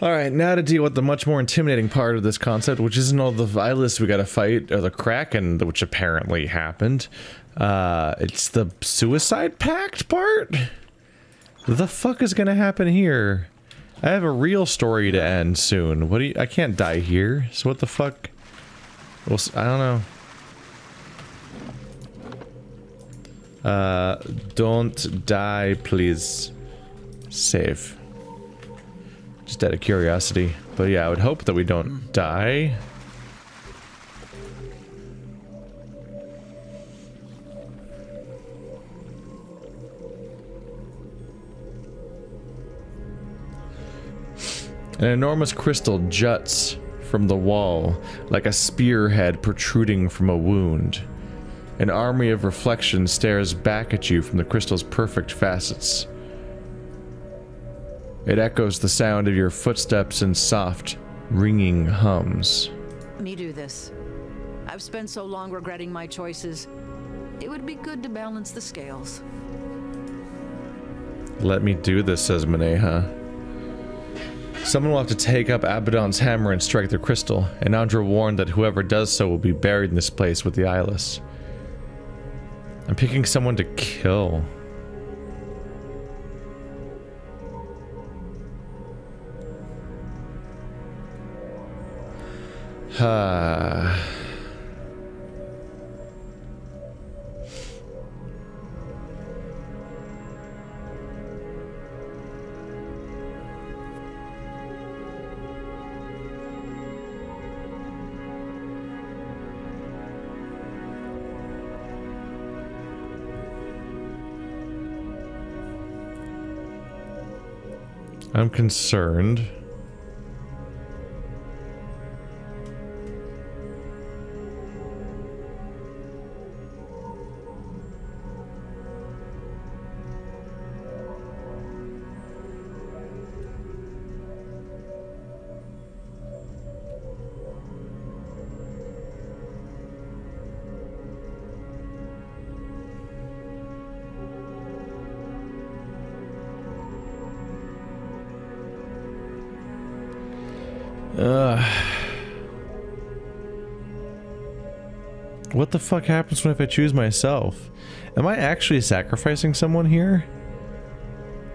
Alright, now to deal with the much more intimidating part of this concept, which isn't all the Eyeless we gotta fight, or the Kraken, which apparently happened. Uh, it's the Suicide Pact part? The fuck is gonna happen here? I have a real story to end soon. What do you- I can't die here, so what the fuck? Well, I don't know. Uh, don't die, please. Save. Just out of curiosity. But yeah, I would hope that we don't die. An enormous crystal juts from the wall, like a spearhead protruding from a wound. An army of reflection stares back at you from the crystal's perfect facets. It echoes the sound of your footsteps in soft, ringing hums. Me do this. I've spent so long regretting my choices. It would be good to balance the scales. Let me do this, says Maneha. Someone will have to take up Abydon's hammer and strike the crystal, and Ondra warned that whoever does so will be buried in this place with the eyeless. I'm picking someone to kill. I'm concerned. The fuck happens when if I choose myself? Am I actually sacrificing someone here?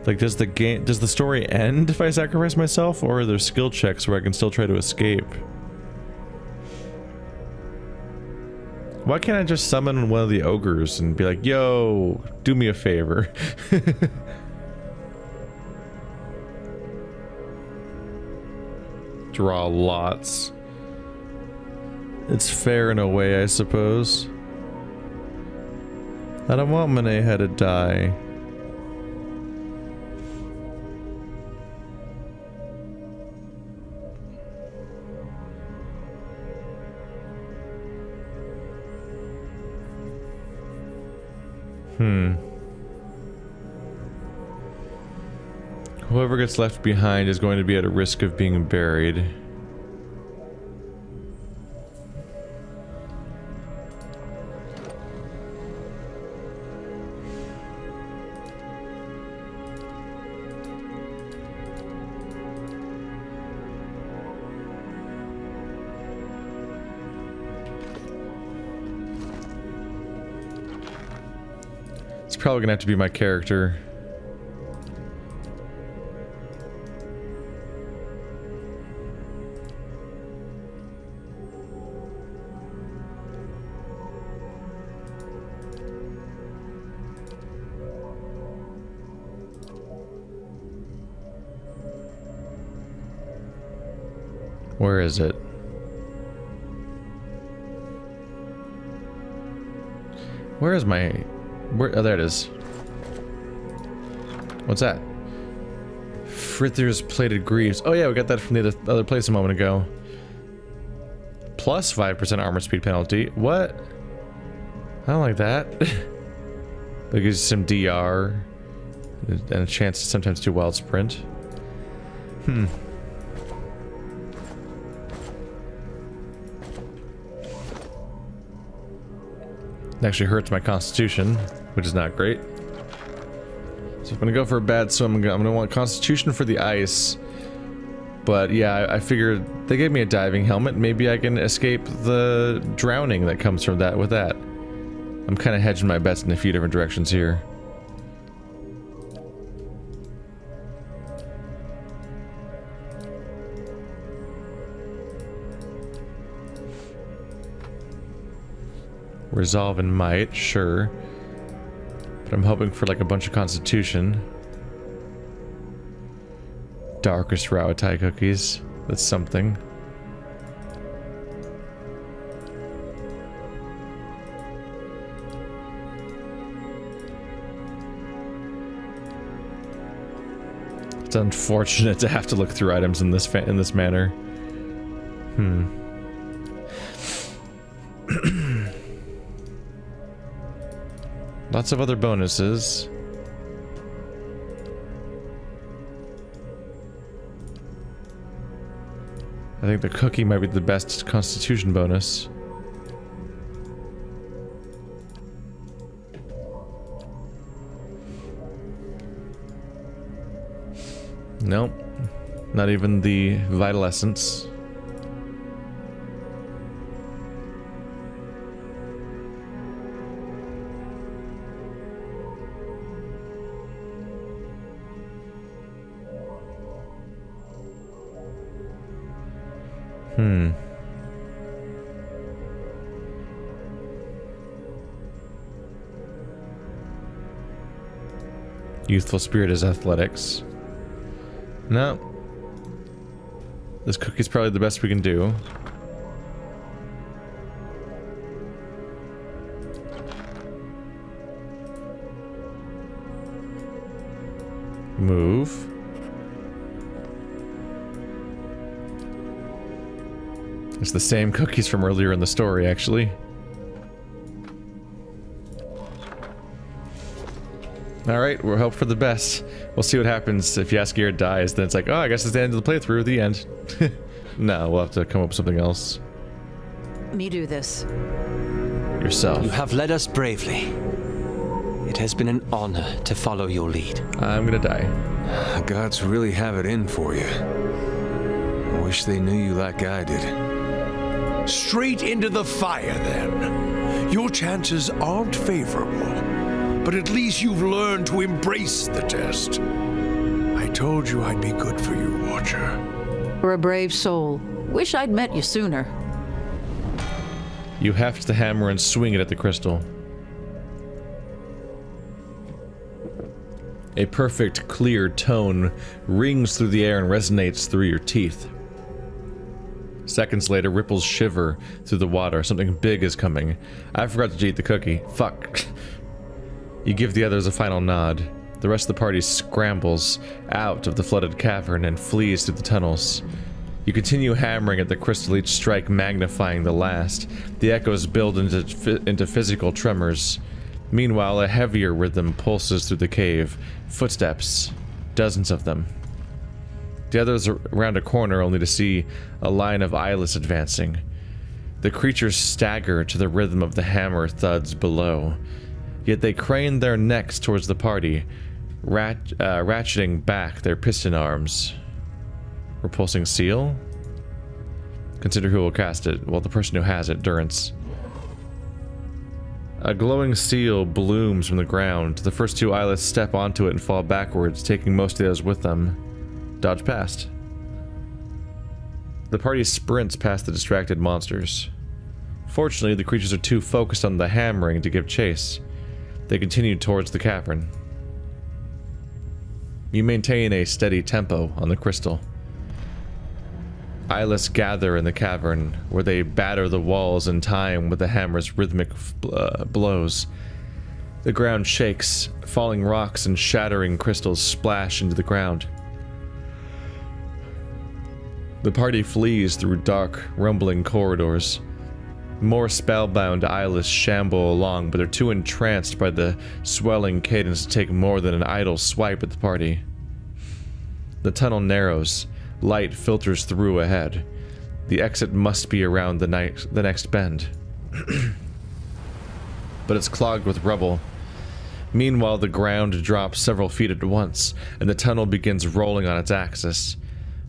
Like, does the game- does the story end if I sacrifice myself, or are there skill checks where I can still try to escape? Why can't I just summon one of the ogres and be like, yo, do me a favor? Draw lots. It's fair in a way, I suppose. I don't want Maneha to die. Hmm. Whoever gets left behind is going to be at a risk of being buried. Probably gonna have to be my character. Where is it? Where is my... Where... Oh, there it is. What's that? Frither's Plated Greaves. Oh yeah, we got that from the other, place a moment ago. Plus 5% armor speed penalty. What? I don't like that. that gives some DR. And a chance to sometimes do wild sprint. Hmm. It actually hurts my constitution, which is not great. So I'm gonna go for a bad swim, I'm gonna, I'm gonna want constitution for the ice. But yeah, I, I figured they gave me a diving helmet. Maybe I can escape the drowning that comes from that with that. I'm kind of hedging my bets in a few different directions here. Resolve and might, sure. But I'm hoping for like a bunch of constitution. Darkest Rauatai cookies. That's something. It's unfortunate to have to look through items in this in this manner. Hmm. Lots of other bonuses. I think the cookie might be the best constitution bonus. Nope. Not even the vital essence. Youthful spirit is athletics. No. This cookie's probably the best we can do. Move. It's the same cookies from earlier in the story, actually. Alright, we'll hope for the best. We'll see what happens if Jaskier dies, then it's like, oh, I guess it's the end of the playthrough, the end. no, we'll have to come up with something else. Me do this. Yourself. You have led us bravely. It has been an honor to follow your lead. I'm gonna die. The gods really have it in for you. I wish they knew you like I did. Straight into the fire, then. Your chances aren't favorable but at least you've learned to embrace the test. I told you I'd be good for you, Watcher. You're a brave soul. Wish I'd met you sooner. You heft the hammer and swing it at the crystal. A perfect, clear tone rings through the air and resonates through your teeth. Seconds later, ripples shiver through the water. Something big is coming. I forgot to eat the cookie. Fuck. You give the others a final nod. The rest of the party scrambles out of the flooded cavern and flees through the tunnels. You continue hammering at the crystal, each strike magnifying the last. The echoes build into, into physical tremors. Meanwhile, a heavier rhythm pulses through the cave. Footsteps. Dozens of them. The others around a corner only to see a line of eyeless advancing. The creatures stagger to the rhythm of the hammer thuds below. Yet they crane their necks towards the party, rat uh, ratcheting back their piston arms. Repulsing seal? Consider who will cast it. Well, the person who has it, Durance. A glowing seal blooms from the ground. The first two eyeless step onto it and fall backwards, taking most of those with them. Dodge past. The party sprints past the distracted monsters. Fortunately, the creatures are too focused on the hammering to give chase. They continue towards the cavern. You maintain a steady tempo on the crystal. Eyeless gather in the cavern, where they batter the walls in time with the hammer's rhythmic uh, blows. The ground shakes, falling rocks and shattering crystals splash into the ground. The party flees through dark, rumbling corridors. More spellbound eyeless shamble along, but they're too entranced by the swelling cadence to take more than an idle swipe at the party. The tunnel narrows. Light filters through ahead. The exit must be around the, night, the next bend. but it's clogged with rubble. Meanwhile, the ground drops several feet at once, and the tunnel begins rolling on its axis.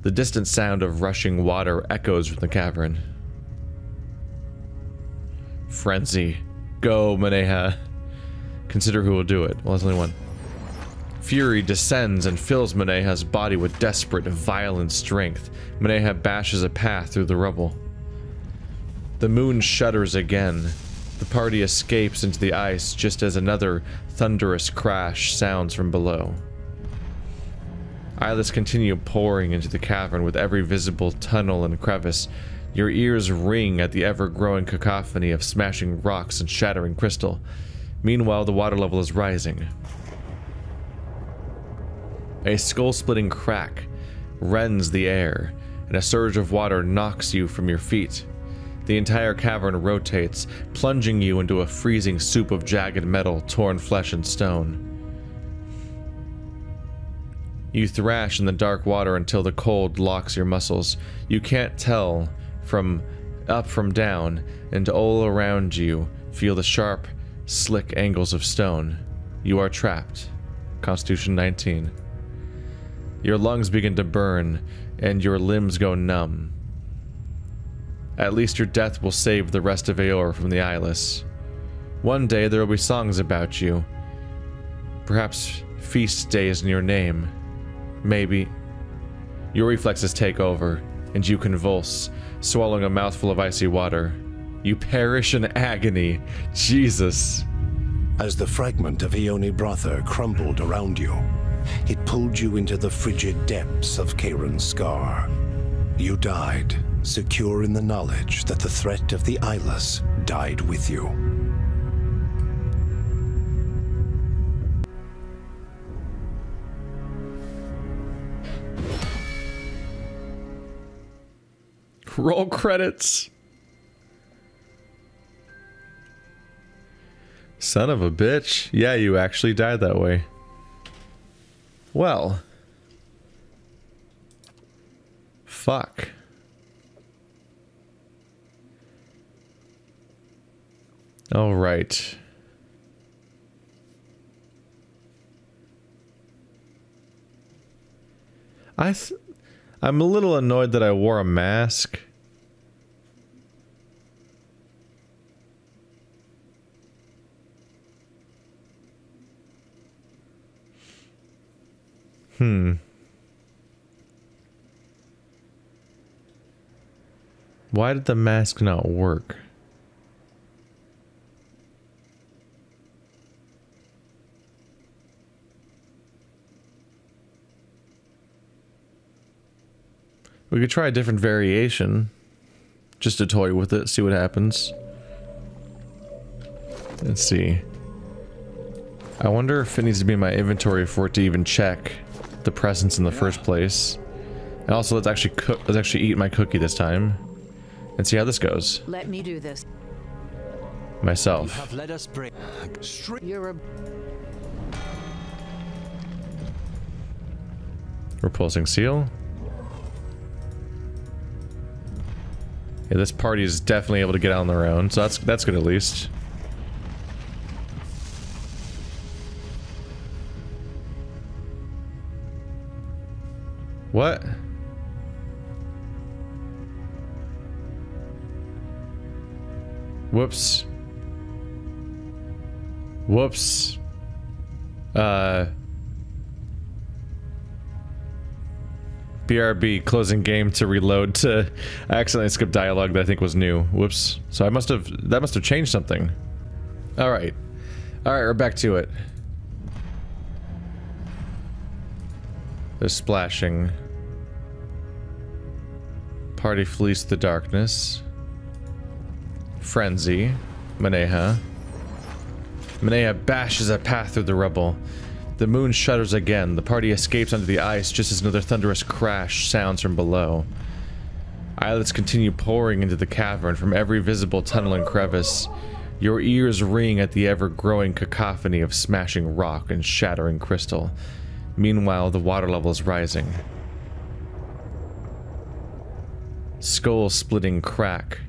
The distant sound of rushing water echoes from the cavern. Frenzy. Go, Maneha. Consider who will do it. Well, there's only one. Fury descends and fills Maneha's body with desperate, violent strength. Maneha bashes a path through the rubble. The moon shudders again. The party escapes into the ice just as another thunderous crash sounds from below. Eyeless continue pouring into the cavern with every visible tunnel and crevice. Your ears ring at the ever-growing cacophony of smashing rocks and shattering crystal. Meanwhile, the water level is rising. A skull-splitting crack rends the air, and a surge of water knocks you from your feet. The entire cavern rotates, plunging you into a freezing soup of jagged metal, torn flesh, and stone. You thrash in the dark water until the cold locks your muscles. You can't tell from up from down, and all around you feel the sharp, slick angles of stone. You are trapped. Constitution 19. Your lungs begin to burn, and your limbs go numb. At least your death will save the rest of Eora from the eyeless. One day there will be songs about you. Perhaps feast days in your name. Maybe. Your reflexes take over, and you convulse, swallowing a mouthful of icy water. You perish in agony. Jesus. As the fragment of Ione Brother crumbled around you, it pulled you into the frigid depths of Kairon's scar. You died, secure in the knowledge that the threat of the eyeless died with you. Roll credits. Son of a bitch. Yeah, you actually died that way. Well. Fuck. All right. I th I'm a little annoyed that I wore a mask. Hmm. Why did the mask not work? We could try a different variation. Just to toy with it, see what happens. Let's see. I wonder if it needs to be in my inventory for it to even check the presence in the first place. And also, let's actually cook. Let's actually eat my cookie this time, and see how this goes. Let me do this. Myself. Have let us break. You're Repulsing seal. Yeah, this party is definitely able to get out on their own, so that's that's good at least. What? Whoops. Whoops. Uh... BRB closing game to reload to I accidentally skipped dialogue that I think was new. Whoops. So I must have that must have changed something. Alright. Alright, we're back to it. There's splashing. Party flees the darkness. Frenzy. Maneha. Maneha bashes a path through the rubble. The moon shudders again. The party escapes under the ice just as another thunderous crash sounds from below. Eyeless continue pouring into the cavern from every visible tunnel and crevice. Your ears ring at the ever-growing cacophony of smashing rock and shattering crystal. Meanwhile, the water level is rising. Skull-splitting crack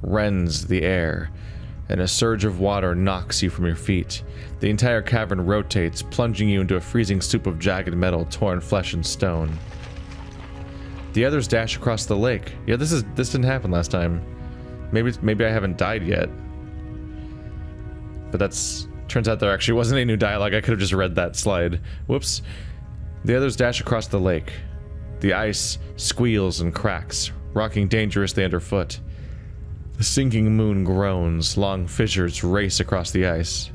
rends the air, and a surge of water knocks you from your feet. The entire cavern rotates, plunging you into a freezing soup of jagged metal, torn flesh, and stone. The others dash across the lake. Yeah, this is this didn't happen last time. Maybe maybe I haven't died yet. But that's turns out there actually wasn't any new dialogue. I could have just read that slide. Whoops. The others dash across the lake. The ice squeals and cracks, rocking dangerously underfoot. The sinking moon groans, long fissures race across the ice.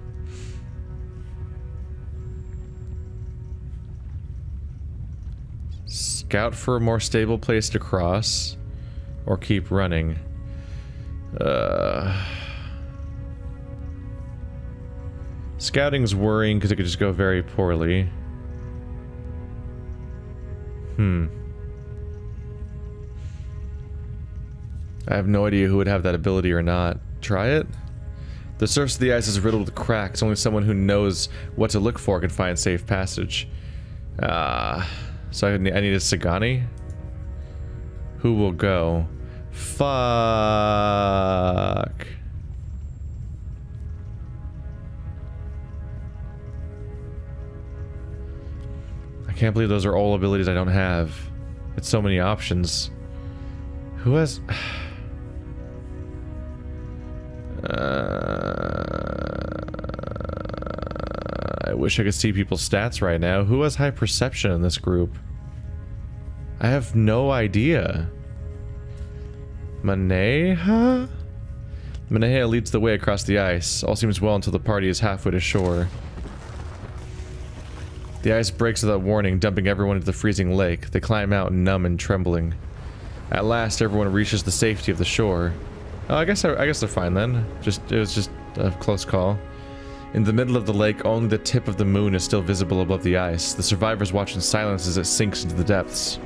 Scout for a more stable place to cross, or keep running. Uh, scouting's worrying because it could just go very poorly. Hmm. I have no idea who would have that ability or not. Try it? The surface of the ice is riddled with cracks. Only someone who knows what to look for can find safe passage. Ah. Uh, so I need, I need a Sagani? Who will go? Fuck. I can't believe those are all abilities I don't have. It's so many options. Who has... Uh, I wish I could see people's stats right now. Who has high perception in this group? I have no idea. Maneha? Maneha leads the way across the ice. All seems well until the party is halfway to shore. The ice breaks without warning, dumping everyone into the freezing lake. They climb out, numb and trembling. At last, everyone reaches the safety of the shore. Oh, I guess I, I guess they're fine then. Just it was just a close call. In the middle of the lake, only the tip of the moon is still visible above the ice. The survivors watch in silence as it sinks into the depths.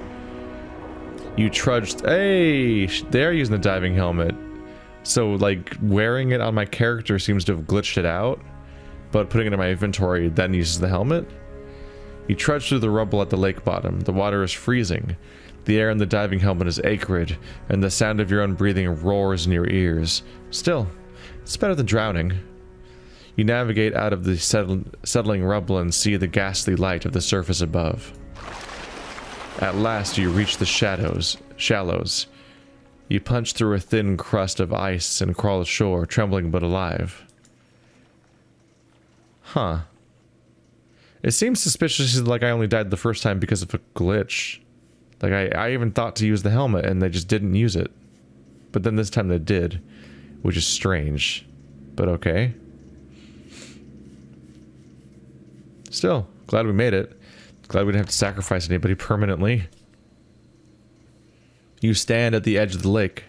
You trudged. Hey, they're using the diving helmet. So, like, wearing it on my character seems to have glitched it out, but putting it in my inventory then uses the helmet. You trudge through the rubble at the lake bottom. The water is freezing. The air in the diving helmet is acrid, and the sound of your own breathing roars in your ears. Still, it's better than drowning. You navigate out of the settling rubble and see the ghastly light of the surface above. At last you reach the shadows, shallows. You punch through a thin crust of ice and crawl ashore, trembling but alive. Huh. It seems suspiciously like I only died the first time because of a glitch. Like, I, I even thought to use the helmet, and they just didn't use it. But then this time they did, which is strange. But okay. Still, glad we made it. Glad we didn't have to sacrifice anybody permanently. You stand at the edge of the lake.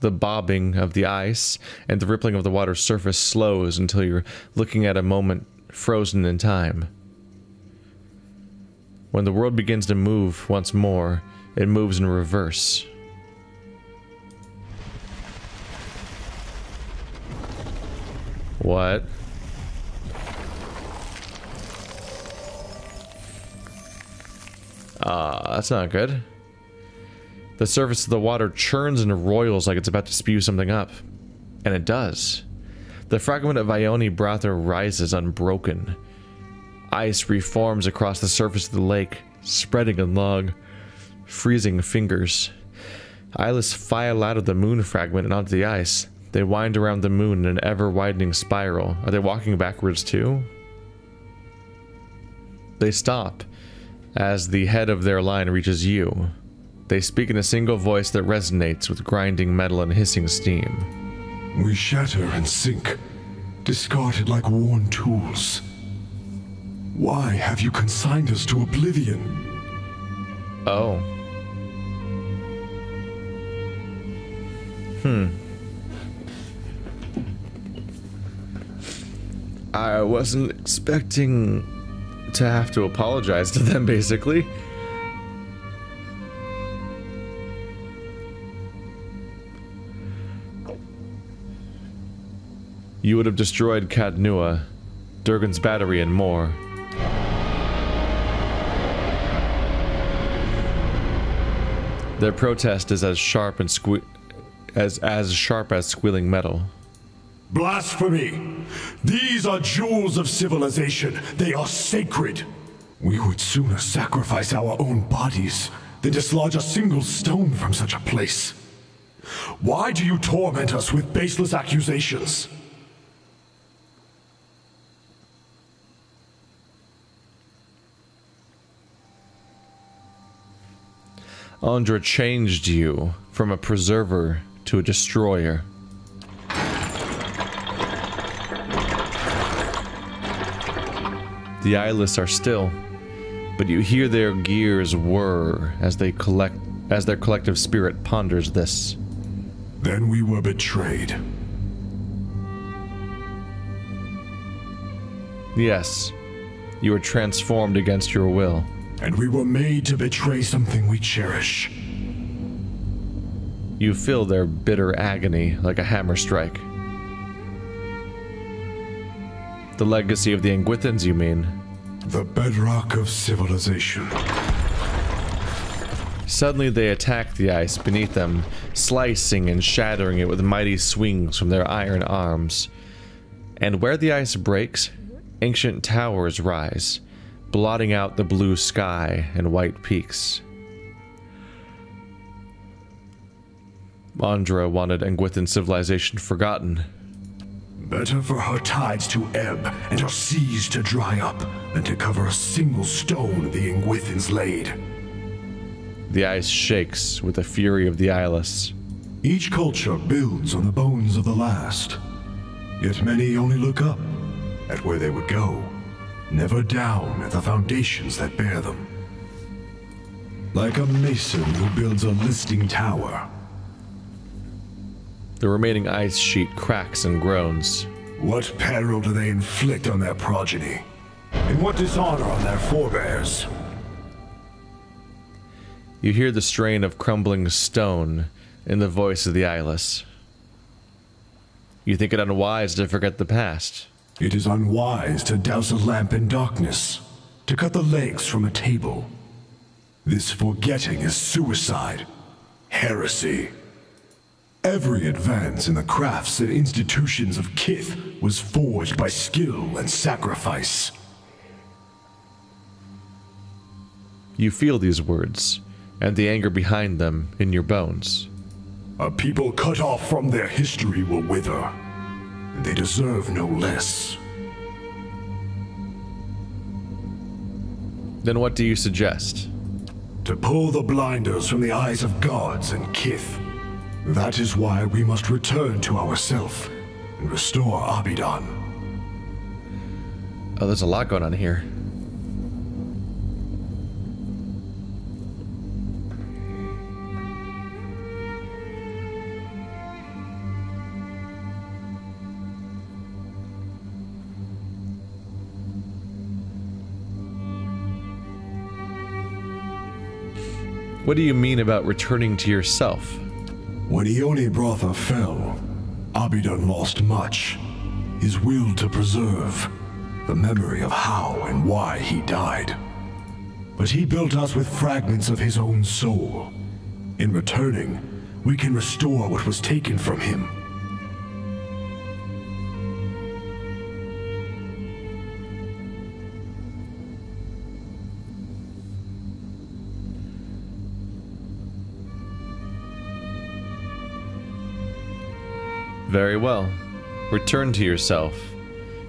The bobbing of the ice and the rippling of the water's surface slows until you're looking at a moment frozen in time. When the world begins to move once more, it moves in reverse. What? Ah, uh, that's not good. The surface of the water churns and roils like it's about to spew something up. And it does. The fragment of Ione Brother rises unbroken. Ice reforms across the surface of the lake, spreading along freezing fingers. Eyeless file out of the moon fragment and onto the ice. They wind around the moon in an ever-widening spiral. Are they walking backwards too? They stop as the head of their line reaches you. They speak in a single voice that resonates with grinding metal and hissing steam. We shatter and sink, discarded like worn tools. Why have you consigned us to oblivion? Oh. Hmm. I wasn't expecting to have to apologize to them, basically. You would have destroyed Caed Nua, Durgan's battery, and more. Their protest is as sharp and sque as as sharp as squealing metal. Blasphemy! These are jewels of civilization. They are sacred. We would sooner sacrifice our own bodies than dislodge a single stone from such a place. Why do you torment us with baseless accusations? Ondra changed you from a preserver to a destroyer. The eyeless are still, but you hear their gears whir as they collect as their collective spirit ponders this. Then we were betrayed. Yes, you were transformed against your will. And we were made to betray something we cherish. You feel their bitter agony like a hammer strike. The legacy of the Engwithans, you mean? The bedrock of civilization. Suddenly they attack the ice beneath them, slicing and shattering it with mighty swings from their iron arms. And where the ice breaks, ancient towers rise, blotting out the blue sky and white peaks. Ondra wanted Engwithan civilization forgotten, Better for her tides to ebb and her seas to dry up than to cover a single stone the Engwithans laid. The ice shakes with the fury of the eyeless. Each culture builds on the bones of the last. Yet many only look up at where they would go, never down at the foundations that bear them. Like a mason who builds a listing tower, The remaining ice sheet cracks and groans. what peril do they inflict on their progeny? And what dishonor on their forebears? You hear the strain of crumbling stone in the voice of the eyeless. You think it unwise to forget the past. It is unwise to douse a lamp in darkness, to cut the legs from a table. This forgetting is suicide, heresy. Every advance in the crafts and institutions of Kith was forged by skill and sacrifice. You feel these words, and the anger behind them in your bones. A people cut off from their history will wither. They deserve no less. Then what do you suggest? To pull the blinders from the eyes of gods and Kith. That is why we must return to ourself and restore Abydon. Oh, there's a lot going on here. What do you mean about returning to yourself? When Ione Brotha fell, Abydon lost much. His will to preserve, the memory of how and why he died. But he built us with fragments of his own soul. In returning, we can restore what was taken from him. Very well. Return to yourself,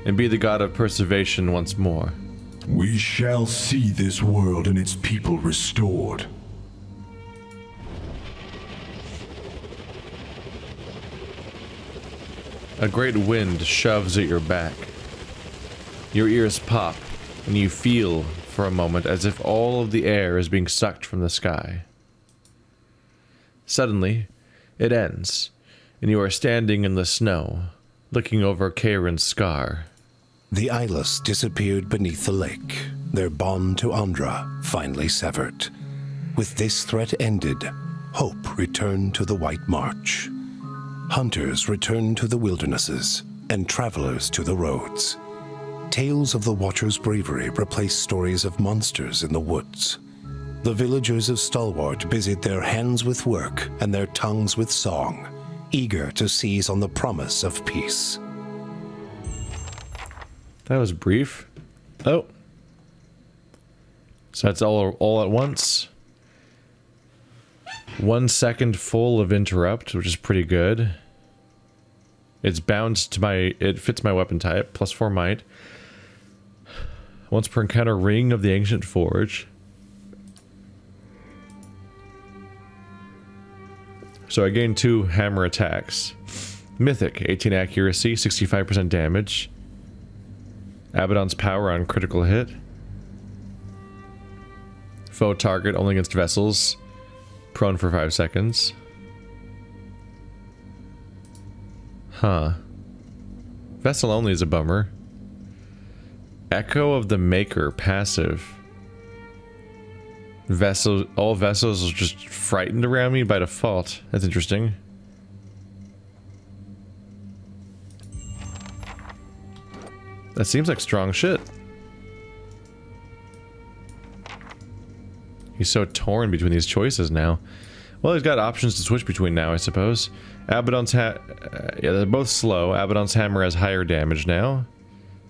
and be the god of preservation once more. We shall see this world and its people restored. A great wind shoves at your back. Your ears pop, and you feel for a moment as if all of the air is being sucked from the sky. Suddenly, it ends, and you are standing in the snow, looking over Kairin's scar. The eyeless disappeared beneath the lake, their bond to Ondra finally severed. With this threat ended, hope returned to the White March. Hunters returned to the wildernesses, and travelers to the roads. Tales of the Watcher's bravery replaced stories of monsters in the woods. The villagers of Stalwart busied their hands with work and their tongues with song, eager to seize on the promise of peace. That was brief. Oh. So that's all all at once. One second full of interrupt, which is pretty good. It's bound to my... It fits my weapon type, plus 4 might. Once per encounter, Ring of the Ancient Forge. So I gain two hammer attacks. Mythic, 18 accuracy, 65% damage. Abydon's power on critical hit. Foe target only against vessels. Prone for 5 seconds. Huh. Vessel only is a bummer. Echo of the Maker, passive. Vessel, all vessels are just frightened around me by default. That's interesting. That seems like strong shit. He's so torn between these choices now. Well, he's got options to switch between now, I suppose. Abydon's ha- uh, yeah, they're both slow. Abydon's hammer has higher damage now.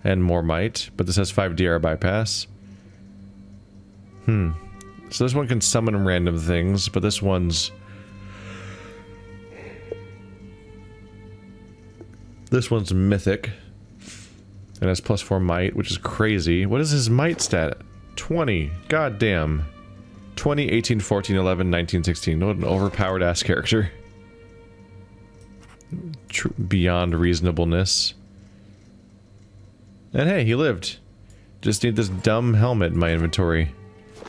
And more might, but this has 5 DR bypass. Hmm. So this one can summon random things, but this one's... This one's mythic. And has plus 4 might, which is crazy. What is his might stat? 20. God damn. 20, 18, 14, 11, 19, 16. What an overpowered ass character. Tr beyond reasonableness. And hey, he lived. Just need this dumb helmet in my inventory.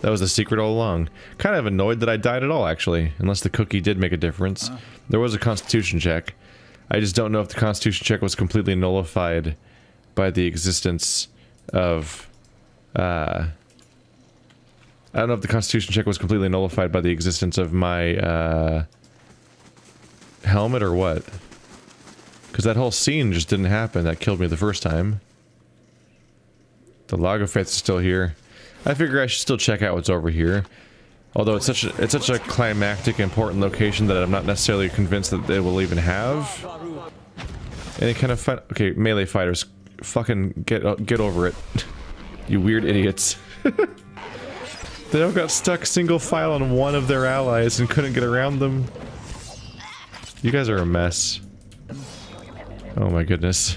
That was the secret all along. Kind of annoyed that I died at all, actually. Unless the cookie did make a difference. There was a constitution check. I just don't know if the constitution check was completely nullified by the existence of... Uh, I don't know if the constitution check was completely nullified by the existence of my, uh, helmet or what. Because that whole scene just didn't happen. That killed me the first time. The Log of Faith is still here. I figure I should still check out what's over here. Although it's such a, it's such a climactic, important location that I'm not necessarily convinced that they will even have any kind of fight. Okay, melee fighters, fucking get uh, get over it, you weird idiots. they all got stuck single file on one of their allies and couldn't get around them. You guys are a mess. Oh my goodness.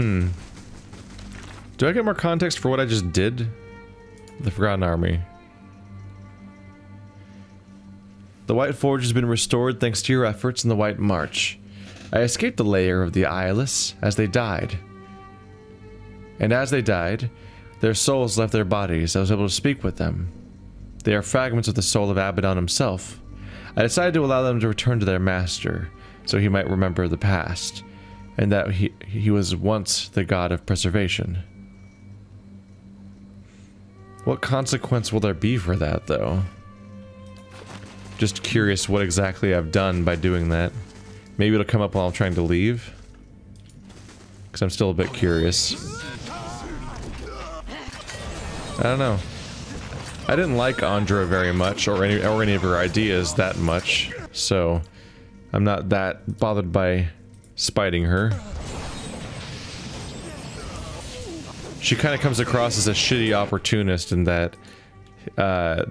Hmm. Do I get more context for what I just did? The Forgotten Army. The White Forge has been restored thanks to your efforts in the White March. I escaped the lair of the eyeless as they died. And as they died, their souls left their bodies. I was able to speak with them. They are fragments of the soul of Abydon himself. I decided to allow them to return to their master, so he might remember the past, and that he, he was once the god of preservation. What consequence will there be for that, though? Just curious what exactly I've done by doing that. Maybe it'll come up while I'm trying to leave. Because I'm still a bit curious. I don't know. I didn't like Ondra very much, or any, or any of her ideas that much, so I'm not that bothered by spiting her. She kind of comes across as a shitty opportunist in that uh,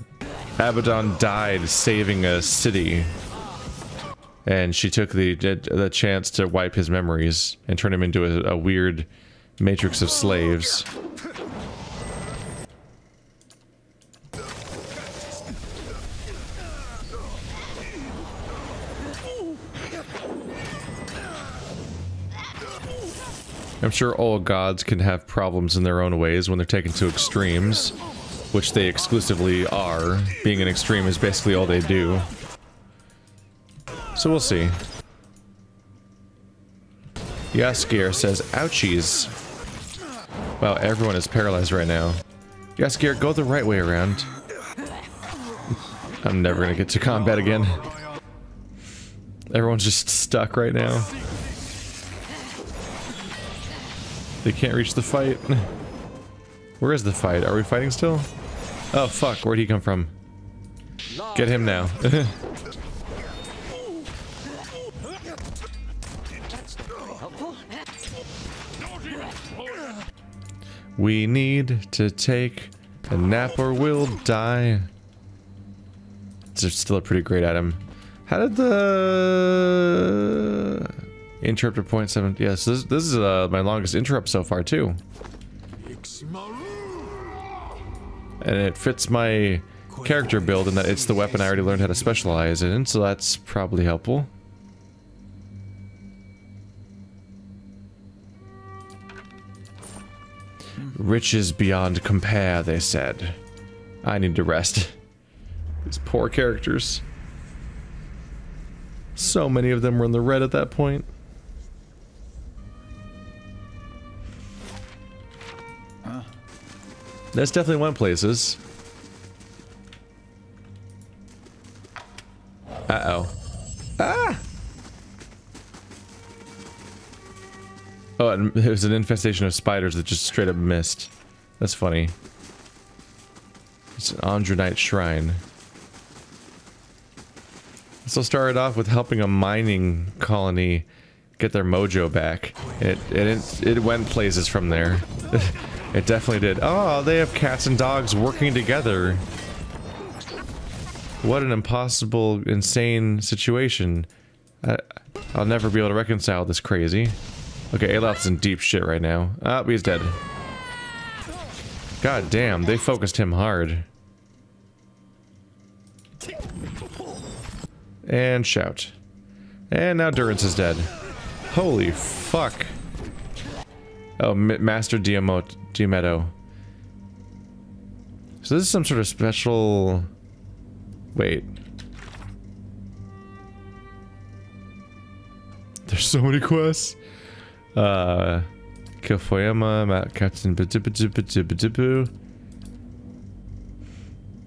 Abydon died saving a city, and she took the the chance to wipe his memories and turn him into a, a weird matrix of slaves. I'm sure all gods can have problems in their own ways when they're taken to extremes, which they exclusively are. Being an extreme is basically all they do. So we'll see. Yaskir says, ouchies. Wow, everyone is paralyzed right now. Yaskir, go the right way around. I'm never gonna get to combat again. Everyone's just stuck right now. They can't reach the fight. Where is the fight? Are we fighting still? Oh fuck, where'd he come from? Get him now. we need to take a nap or we'll die. It's still a pretty great item. How did the point seven? Yes, this this is uh, my longest interrupt so far too, and it fits my character build in that it's the weapon I already learned how to specialize in, so that's probably helpful. Riches beyond compare, they said. I need to rest. These poor characters. So many of them were in the red at that point. That's definitely went places. Uh-oh. Ah! Oh, it was an infestation of spiders that just straight up missed. That's funny. It's an Andronite shrine. So started off with helping a mining colony get their mojo back. It it it went places from there. it definitely did. Oh, they have cats and dogs working together. What an impossible, insane situation. I, I'll never be able to reconcile this crazy. Okay, Aloth's in deep shit right now. Ah, he's dead. God damn, they focused him hard. And shout. And now Durance is dead. Holy fuck. Oh, M Master Diamot Diametto. So this is some sort of special... Wait. There's so many quests. Uh, Kifoyama, Captain Batipu.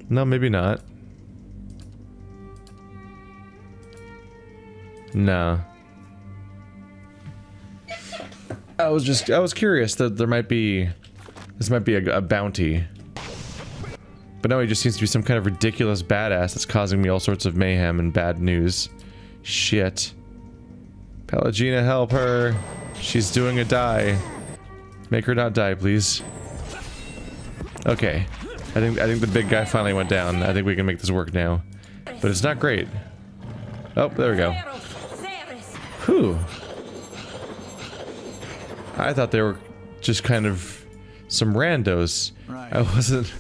No, maybe not. No. I was just, I was curious that there might be, this might be a, a bounty. But no, he just seems to be some kind of ridiculous badass that's causing me all sorts of mayhem and bad news. Shit. Pallegina, help her. She's doing a die. Make her not die, please. Okay. I think I think the big guy finally went down. I think we can make this work now. But it's not great. Oh, there we go. Whew. I thought they were just kind of some randos. Right. I wasn't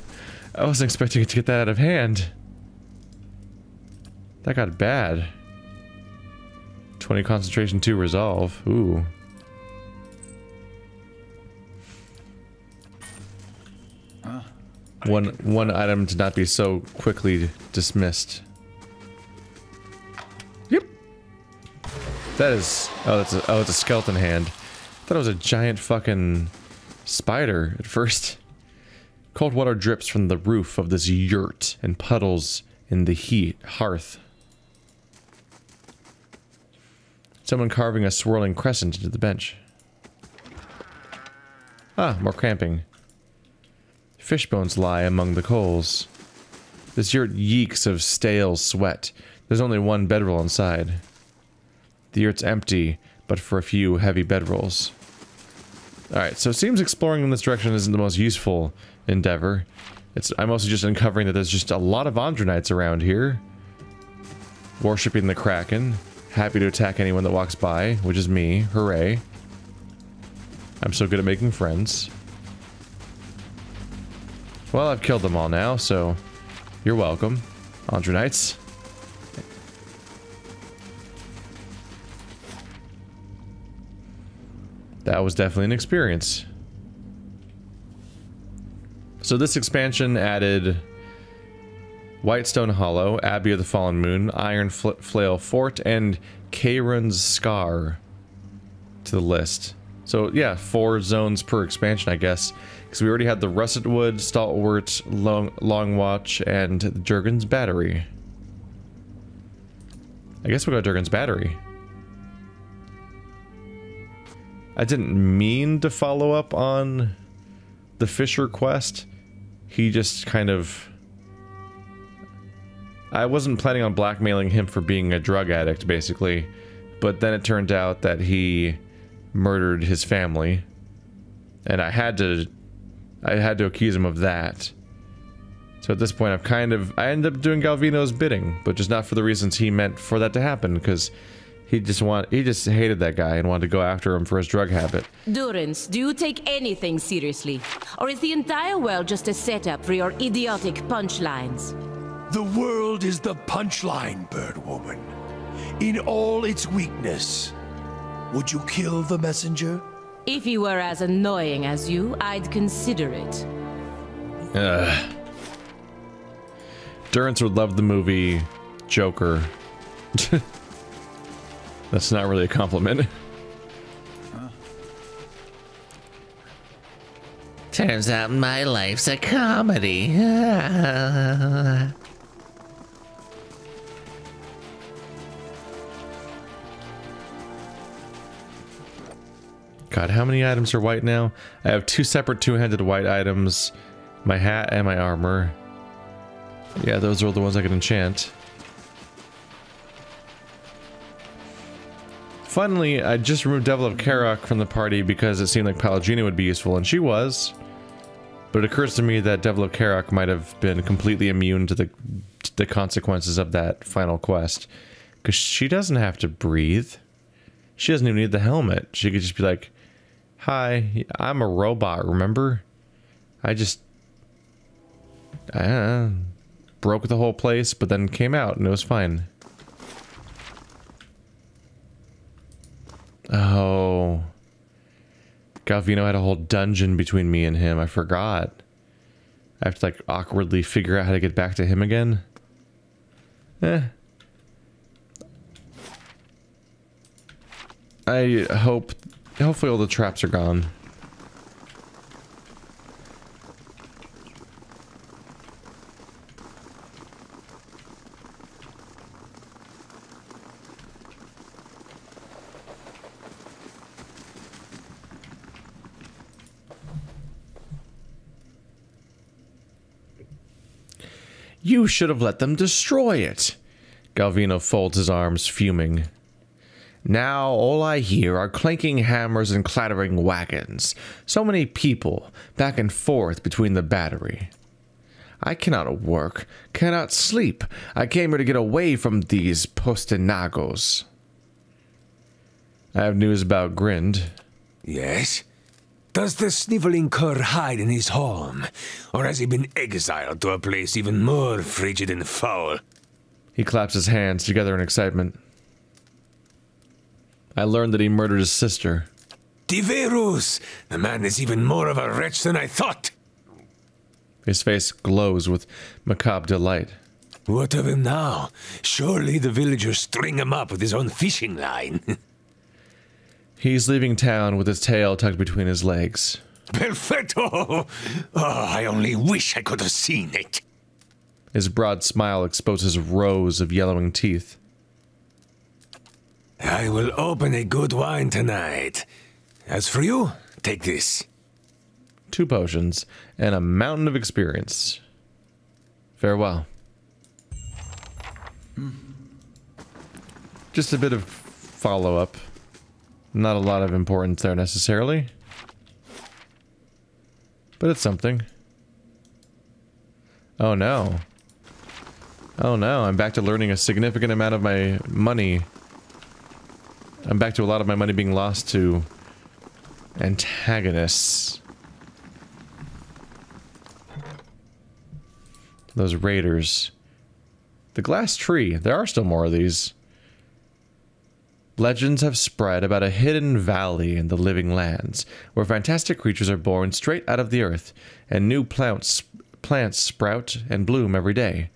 I wasn't expecting it to get that out of hand. That got bad. 20 concentration to resolve. Ooh. One one item to not be so quickly dismissed. Yep. That is oh that's a, oh it's a skeleton hand. Thought it was a giant fucking spider at first. Cold water drips from the roof of this yurt and puddles in the heat hearth. Someone carving a swirling crescent into the bench. Ah, more cramping. Fish bones lie among the coals. This yurt yeeks of stale sweat. There's only one bedroll inside. The yurt's empty, but for a few heavy bedrolls. Alright, so it seems exploring in this direction isn't the most useful endeavor. It's I'm mostly just uncovering that there's just a lot of Andronites around here. Worshipping the Kraken. Happy to attack anyone that walks by, which is me. Hooray. I'm so good at making friends. Well, I've killed them all now, so you're welcome, Andronites. That was definitely an experience. So this expansion added Whitestone Hollow, Abbey of the Fallen Moon, Iron Fl Flail Fort, and Karen's Scar to the list. So yeah, four zones per expansion, I guess. Because we already had the Russet Wood, Stalwart, Long, Long Watch, and Durgan's Battery. I guess we'll go Durgan's Battery. I didn't mean to follow up on the Fisher quest. He just kind of... I wasn't planning on blackmailing him for being a drug addict, basically. but then it turned out that he murdered his family, and I had to, I had to accuse him of that. So at this point, I've kind of, I ended up doing Galvino's bidding, but just not for the reasons he meant for that to happen, because he just want, he just hated that guy and wanted to go after him for his drug habit. Durance, do you take anything seriously? Or is the entire world just a setup for your idiotic punchlines? The world is the punchline, Birdwoman. In all its weakness. Would you kill the messenger? If he were as annoying as you, I'd consider it. Ugh. Durance would love the movie Joker. That's not really a compliment. Turns out my life's a comedy. God, how many items are white now? I have two separate two-handed white items. My hat and my armor. Yeah, those are the ones I can enchant. Funnily, I just removed Devil of Caroc from the party because it seemed like Pallegina would be useful, and she was. But it occurs to me that Devil of Caroc might have been completely immune to the, to the consequences of that final quest. Because she doesn't have to breathe. She doesn't even need the helmet. She could just be like, Hi, I'm a robot, remember? I just... I uh, broke the whole place, but then came out and it was fine. Oh. Galvino had a whole dungeon between me and him. I forgot. I have to like awkwardly figure out how to get back to him again. Eh. I hope, hopefully all the traps are gone. You should have let them destroy it. Galvino folds his arms, fuming. Now all I hear are clanking hammers and clattering wagons. So many people, back and forth between the battery. I cannot work, cannot sleep. I came here to get away from these postinagos. I have news about Grind. Yes? Does the sniveling cur hide in his home? Or has he been exiled to a place even more frigid and foul? He claps his hands together in excitement. I learned that he murdered his sister. Diverus! The man is even more of a wretch than I thought! His face glows with macabre delight. What of him now? Surely the villagers string him up with his own fishing line. He's leaving town with his tail tucked between his legs. Perfetto! Oh, I only wish I could have seen it. His broad smile exposes rows of yellowing teeth. I will open a good wine tonight. As for you, take this. Two potions and a mountain of experience. Farewell. Hmm. Just a bit of follow-up. Not a lot of importance there necessarily. But it's something. Oh no. Oh no, I'm back to learning a significant amount of my money. I'm back to a lot of my money being lost to antagonists. Those raiders. The glass tree. There are still more of these. Legends have spread about a hidden valley in the living lands, where fantastic creatures are born straight out of the earth, and new plants, plants sprout and bloom every day.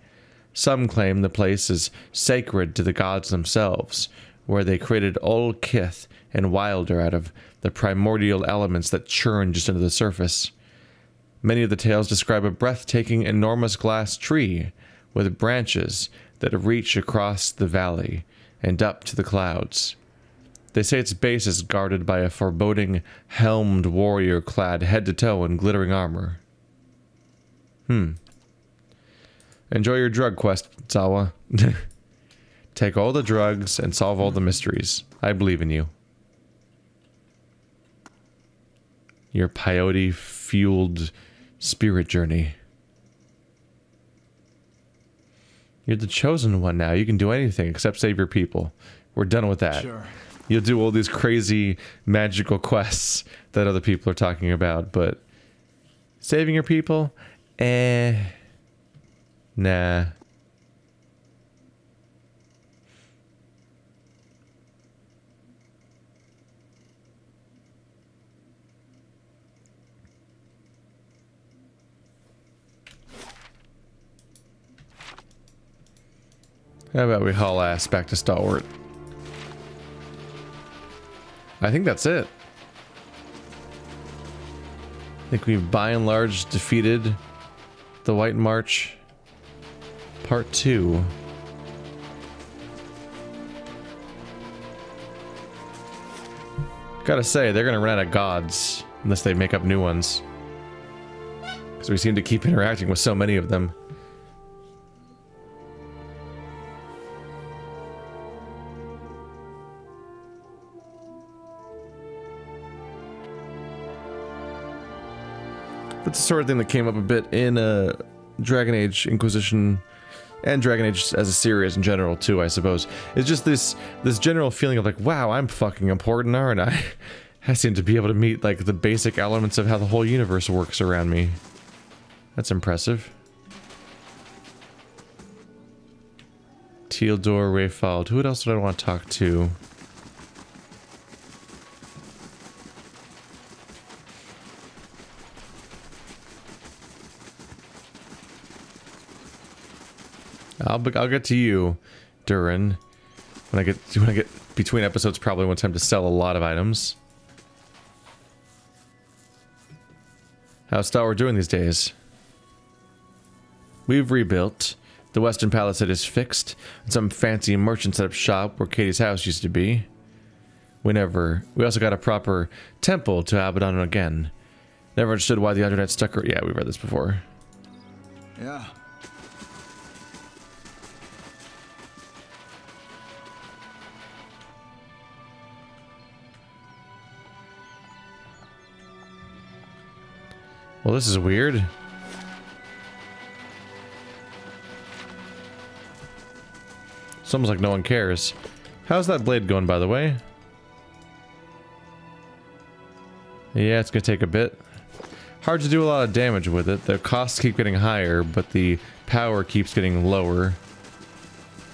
Some claim the place is sacred to the gods themselves, where they created old kith and wilder out of the primordial elements that churn just under the surface. Many of the tales describe a breathtaking, enormous glass tree with branches that reach across the valley and up to the clouds. They say its base is guarded by a foreboding, helmed warrior clad head to toe in glittering armor. Hmm. Enjoy your drug quest, Zawa. Take all the drugs and solve all the mysteries. I believe in you. Your peyote fueled spirit journey. You're the chosen one now. You can do anything except save your people. We're done with that. Sure. You'll do all these crazy magical quests that other people are talking about, but saving your people? Eh. Nah. How about we haul ass back to Stalwart? I think that's it. I think we've by and large defeated the White March Part 2. Gotta say, they're gonna run out of gods unless they make up new ones. Because we seem to keep interacting with so many of them. The sort of thing that came up a bit in uh, Dragon Age Inquisition and Dragon Age as a series in general too, I suppose. It's just this this general feeling of like, wow, I'm fucking important, aren't I? I seem to be able to meet like the basic elements of how the whole universe works around me. That's impressive. Tealdor, Rayfald. Who else would I want to talk to? I'll I'll get to you, Durin. When I get when I get between episodes, probably one time to sell a lot of items. How's Stalwart doing these days? We've rebuilt. The Western Palisade is fixed, and some fancy merchant set up shop where Katie's house used to be. We never. We also got a proper temple to Abydon again. Never understood why the Undernet stuck. her. Yeah, we've read this before. Yeah. Well, this is weird. It's almost like no one cares. How's that blade going, by the way? Yeah, it's gonna take a bit. Hard to do a lot of damage with it. The costs keep getting higher, but the power keeps getting lower.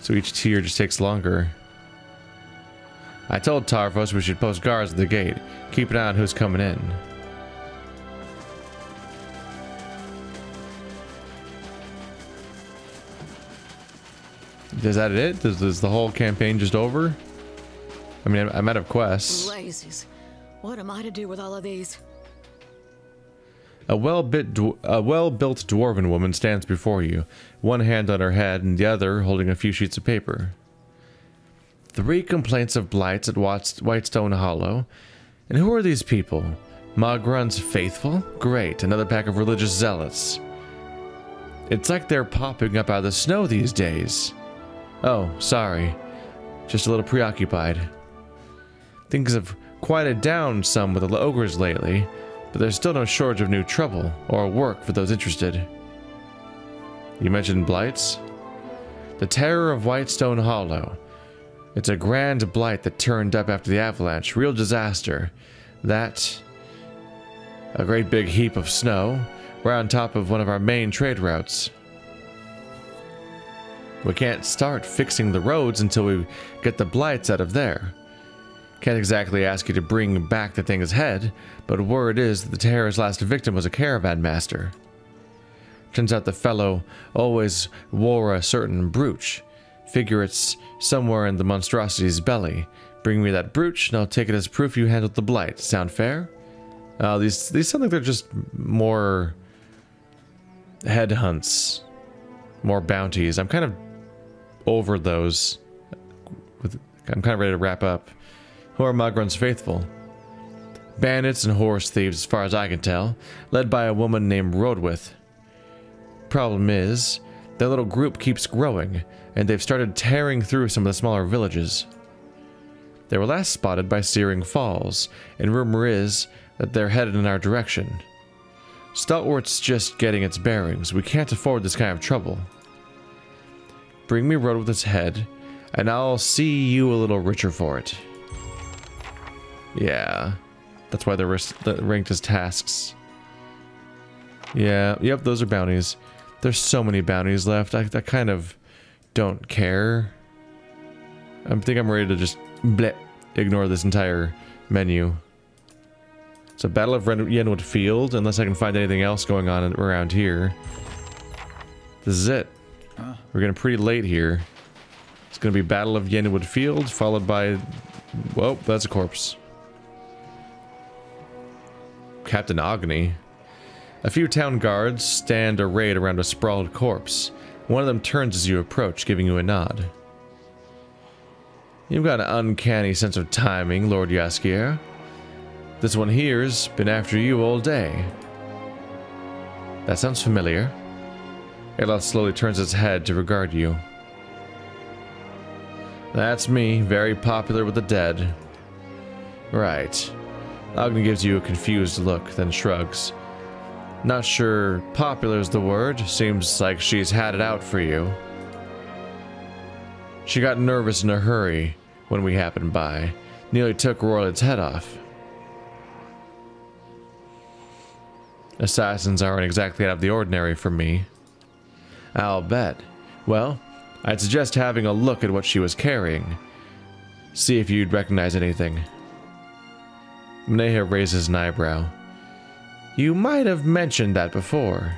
So each tier just takes longer. I told Tarfos we should post guards at the gate. Keep an eye on who's coming in. Is that it? Is, is the whole campaign just over? I mean, I'm out of quests. Blazes. What am I to do with all of these? A well-built, a well-built dwarven woman stands before you, one hand on her head and the other holding a few sheets of paper. Three complaints of blights at Whitestone Hollow. And who are these people? Magran's faithful? Great, another pack of religious zealots. It's like they're popping up out of the snow these days. Oh, sorry. Just a little preoccupied. Things have quieted down some with the ogres lately, but there's still no shortage of new trouble or work for those interested. You mentioned blights? The terror of Whitestone Hollow. It's a grand blight that turned up after the avalanche. Real disaster. That. A great big heap of snow. Right on top of one of our main trade routes. We can't start fixing the roads until we get the blights out of there. Can't exactly ask you to bring back the thing's head, but word is that the terror's last victim was a caravan master. Turns out the fellow always wore a certain brooch. Figure it's somewhere in the monstrosity's belly. Bring me that brooch, and I'll take it as proof you handled the blight. Sound fair? Uh, these these sound like they're just more headhunts, more bounties. I'm kind of over those. With, I'm kind of ready to wrap up. Who are Magran's faithful? Bandits and horse thieves, as far as I can tell, led by a woman named Rodwith. Problem is, their little group keeps growing. and they've started tearing through some of the smaller villages. They were last spotted by Searing Falls, and rumor is that they're headed in our direction. Stalwart's just getting its bearings. We can't afford this kind of trouble. Bring me road with its head, and I'll see you a little richer for it. Yeah, that's why they're ranked as tasks. Yeah, yep, those are bounties. There's so many bounties left. I, I kind of don't care. I think I'm ready to just bleh, ignore this entire menu. It's a Battle of Yenwood Field, unless I can find anything else going on around here. This is it. We're getting pretty late here. It's going to be Battle of Yenwood Field, followed by... Whoa, that's a corpse. Captain Agni. A few town guards stand arrayed around a sprawled corpse. One of them turns as you approach, giving you a nod. You've got an uncanny sense of timing, Lord Yaskier. This one here's been after you all day. That sounds familiar. Eloth slowly turns its head to regard you. That's me, very popular with the dead. Right. Agni gives you a confused look, then shrugs. Not sure popular is the word. Seems like she's had it out for you. She got nervous in a hurry when we happened by. Nearly took Royland's head off. Assassins aren't exactly out of the ordinary for me. I'll bet. Well, I'd suggest having a look at what she was carrying. See if you'd recognize anything. Maneha raises an eyebrow. You might have mentioned that before.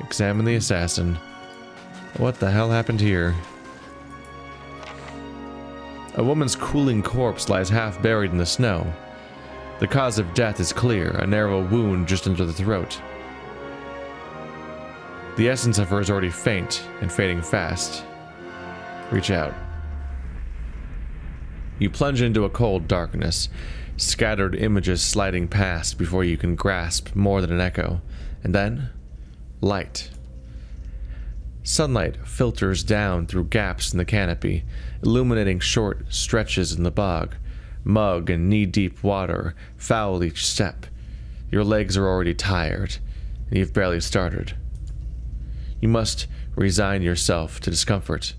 Examine the assassin. What the hell happened here? A woman's cooling corpse lies half buried in the snow. The cause of death is clear, a narrow wound just under the throat. The essence of her is already faint and fading fast. Reach out. You plunge into a cold darkness, scattered images sliding past before you can grasp more than an echo. And then, light. Sunlight filters down through gaps in the canopy, illuminating short stretches in the bog. Mug and knee-deep water foul each step. Your legs are already tired, and you've barely started. You must resign yourself to discomfort.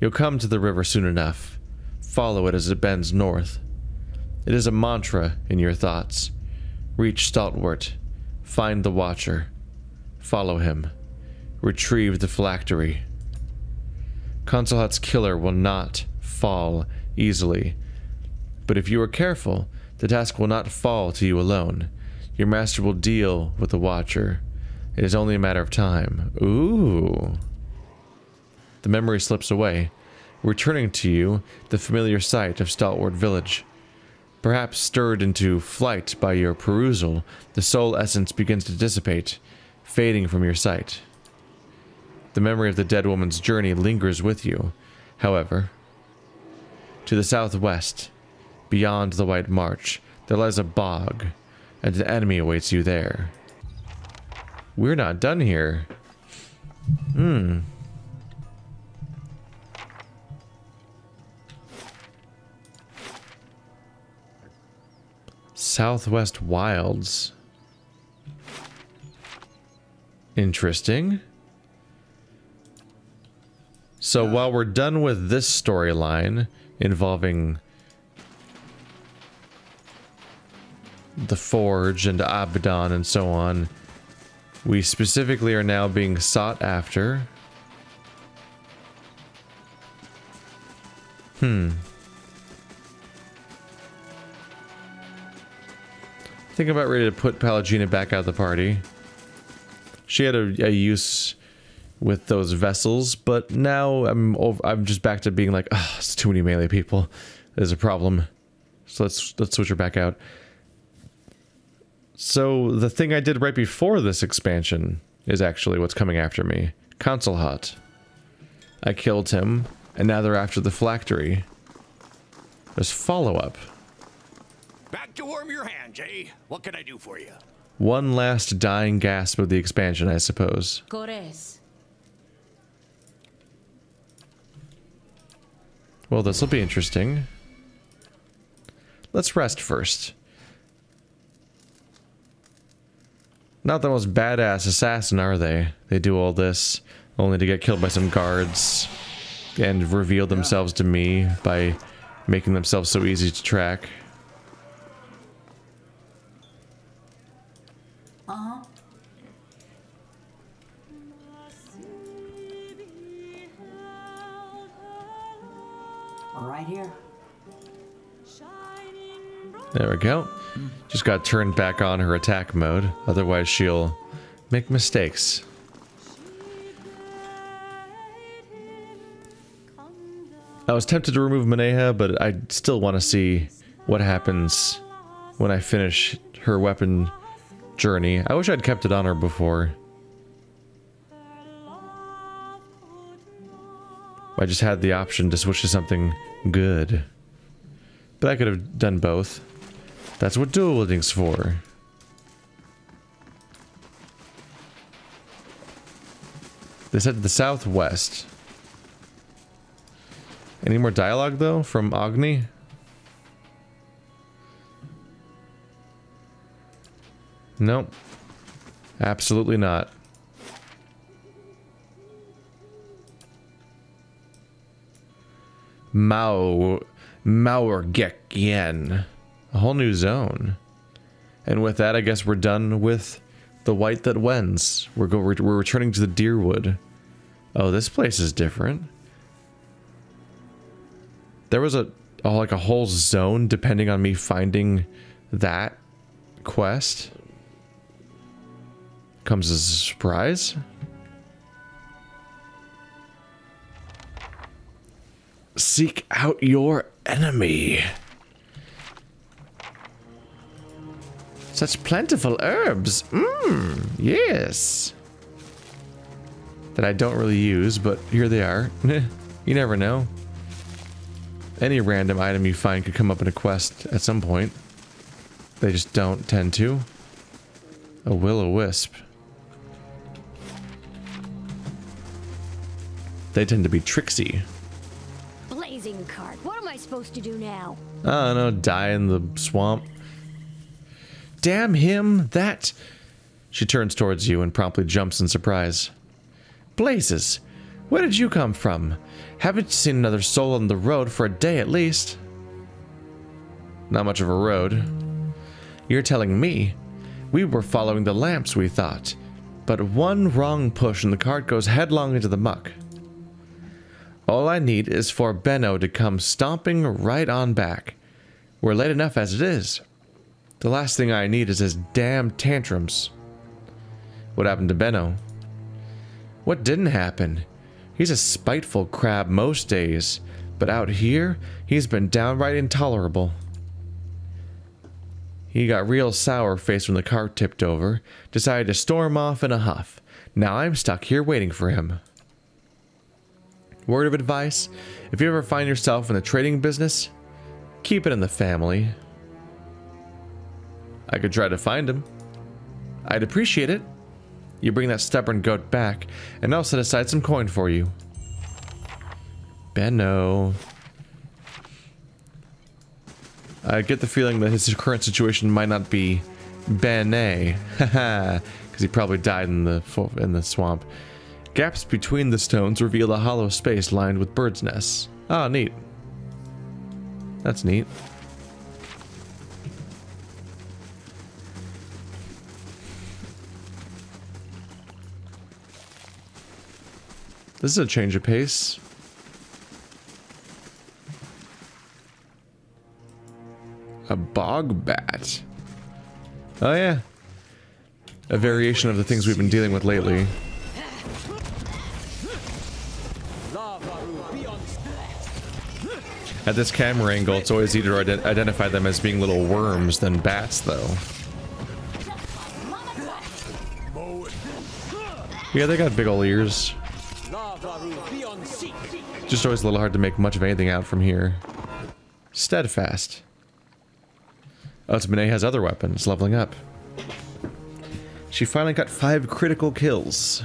You'll come to the river soon enough. Follow it as it bends north. It is a mantra in your thoughts. Reach Stalwart. Find the Watcher. Follow him. Retrieve the phylactery. Concelhaut's killer will not fall easily. But if you are careful, the task will not fall to you alone. Your master will deal with the Watcher. It is only a matter of time. Ooh. The memory slips away, returning to you the familiar sight of Stalwart Village. Perhaps stirred into flight by your perusal, the soul essence begins to dissipate, fading from your sight. The memory of the dead woman's journey lingers with you, however. To the southwest, beyond the White March, there lies a bog, and an enemy awaits you there. We're not done here. Hmm. Southwest Wilds. Interesting. So while we're done with this storyline involving the Forge and Abydon and so on, we specifically are now being sought after. Hmm. I think I'm about ready to put Pallegina back out of the party. She had a, a use with those vessels, but now I'm over, I'm just back to being like, it's too many melee people. There's a problem. So let's let's switch her back out. So the thing I did right before this expansion is actually what's coming after me. Concelhaut. I killed him, and now they're after the phylactery. There's follow-up. Back to warm your hands, eh? What can I do for you? One last dying gasp of the expansion, I suppose. Cores. Well, this will be interesting. Let's rest first. Not the most badass assassin, are they? They do all this only to get killed by some guards and reveal themselves to me by making themselves so easy to track. Uh-huh. Right here. There we go. Just got turned back on her attack mode. Otherwise, she'll make mistakes. I was tempted to remove Maneha, but I still want to see what happens when I finish her weapon journey. I wish I'd kept it on her before. I just had the option to switch to something good. But I could have done both. That's what dual wielding's for. They said the southwest. Any more dialogue though from Agni? Nope. Absolutely not. Mao Mowrghek Ien. A whole new zone. And with that, I guess we're done with the white that wends. We're go we're, we're returning to the Deerwood. Oh, this place is different. There was a oh, like a whole zone depending on me finding that quest. Comes as a surprise. Seek out your enemy. Such plentiful herbs. Mmm, yes. That I don't really use, but here they are. you never know. Any random item you find could come up in a quest at some point. They just don't tend to. A will-o-wisp. They tend to be tricksy. Blazing cart. What am I supposed to do now? I don't know, die in the swamp. Damn him, that... She turns towards you and promptly jumps in surprise. Blazes, where did you come from? Haven't seen another soul on the road for a day at least. Not much of a road. You're telling me. We were following the lamps, we thought. But one wrong push and the cart goes headlong into the muck. All I need is for Benno to come stomping right on back. We're late enough as it is. The last thing I need is his damn tantrums. What happened to Benno? What didn't happen? He's a spiteful crab most days, but out here, he's been downright intolerable. He got real sour-faced when the car tipped over, decided to storm off in a huff. Now I'm stuck here waiting for him. Word of advice, if you ever find yourself in the trading business, keep it in the family. I could try to find him. I'd appreciate it. You bring that stubborn goat back, and I'll set aside some coin for you. Benno. I get the feeling that his current situation might not be Bene, haha, because he probably died in the in the swamp. Gaps between the stones reveal a hollow space lined with birds' nests. Ah, neat. That's neat. This is a change of pace. A bog bat. Oh yeah. A variation of the things we've been dealing with lately. At this camera angle, it's always easier to ident identify them as being little worms than bats, though. Yeah, they got big ol' ears. Just always a little hard to make much of anything out from here. Steadfast. Oh, Tzimene has other weapons, leveling up. She finally got five critical kills.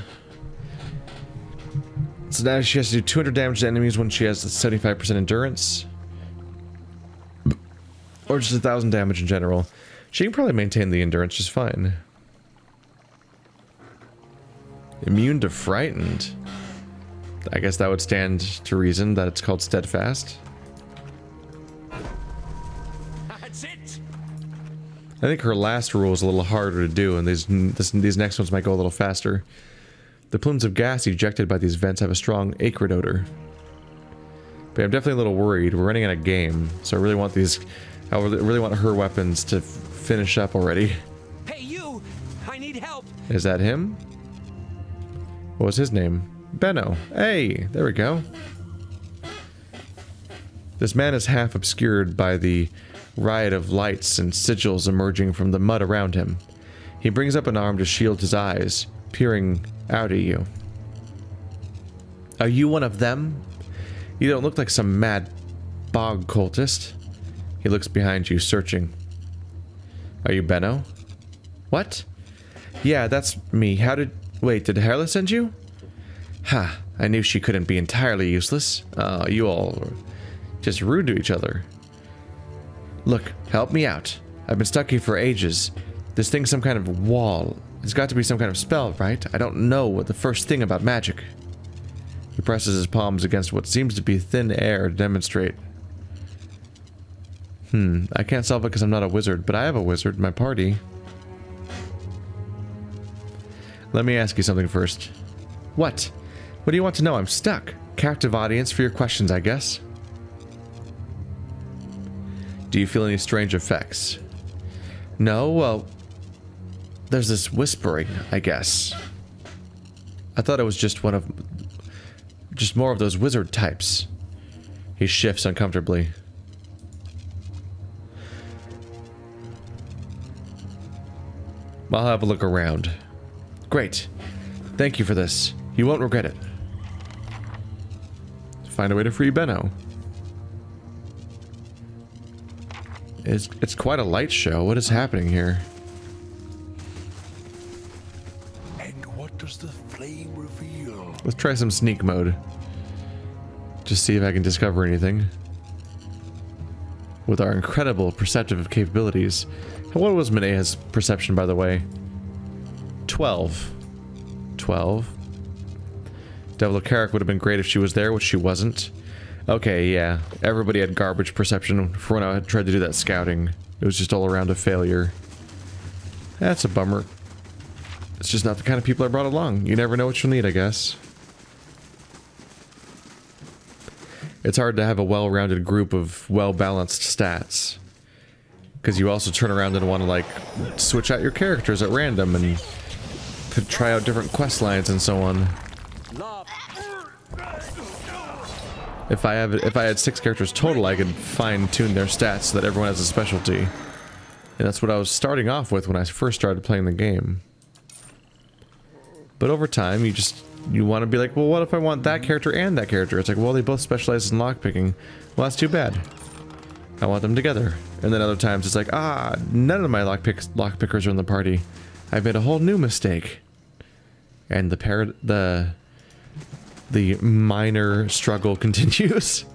So now she has to do 200 damage to enemies when she has 75% endurance. Or just 1,000 damage in general. She can probably maintain the endurance just fine. Immune to frightened. I guess that would stand to reason that it's called steadfast. That's it. I think her last rule is a little harder to do, and these this, these next ones might go a little faster. The plumes of gas ejected by these vents have a strong acrid odor. But I'm definitely a little worried. We're running out of game, so I really want these. I really want her weapons to finish up already. Hey, you! I need help! Is that him? What was his name? Benno. Hey, there we go. This man is half obscured by the riot of lights and sigils emerging from the mud around him. He brings up an arm to shield his eyes, peering out at you. Are you one of them? You don't look like some mad bog cultist. He looks behind you, searching. Are you Benno? What? Yeah, that's me. How did... Wait, did Herla send you? Ha, I knew she couldn't be entirely useless. Uh, you all just rude to each other. Look, help me out. I've been stuck here for ages. This thing's some kind of wall. It's got to be some kind of spell, right? I don't know what the first thing about magic. He presses his palms against what seems to be thin air to demonstrate. Hmm, I can't solve it because I'm not a wizard, but I have a wizard in my party. Let me ask you something first. What? What do you want to know? I'm stuck. Captive audience for your questions, I guess. Do you feel any strange effects? No, well, there's this whispering, I guess. I thought it was just one of, just more of those wizard types. He shifts uncomfortably. I'll have a look around. Great. Thank you for this. You won't regret it. Find a way to free Benno. It's, it's quite a light show. What is happening here? And what does the flame reveal? Let's try some sneak mode. Just see if I can discover anything. With our incredible perceptive capabilities. What was Maneha's perception, by the way? 12. 12. Devil of Caroc would have been great if she was there, which she wasn't. Okay, yeah. Everybody had garbage perception for when I tried to do that scouting. It was just all around a failure. That's a bummer. It's just not the kind of people I brought along. You never know what you'll need, I guess. It's hard to have a well-rounded group of well-balanced stats. Because you also turn around and want to, like, switch out your characters at random and try out different quest lines and so on. If I have if I had six characters total, I could fine-tune their stats so that everyone has a specialty. And that's what I was starting off with when I first started playing the game. But over time, you just you want to be like, well, what if I want that character and that character? It's like, well, they both specialize in lockpicking. Well, that's too bad. I want them together. And then other times it's like, ah, none of my lockpick lockpickers are in the party. I've made a whole new mistake. And the parrot, the the minor struggle continues.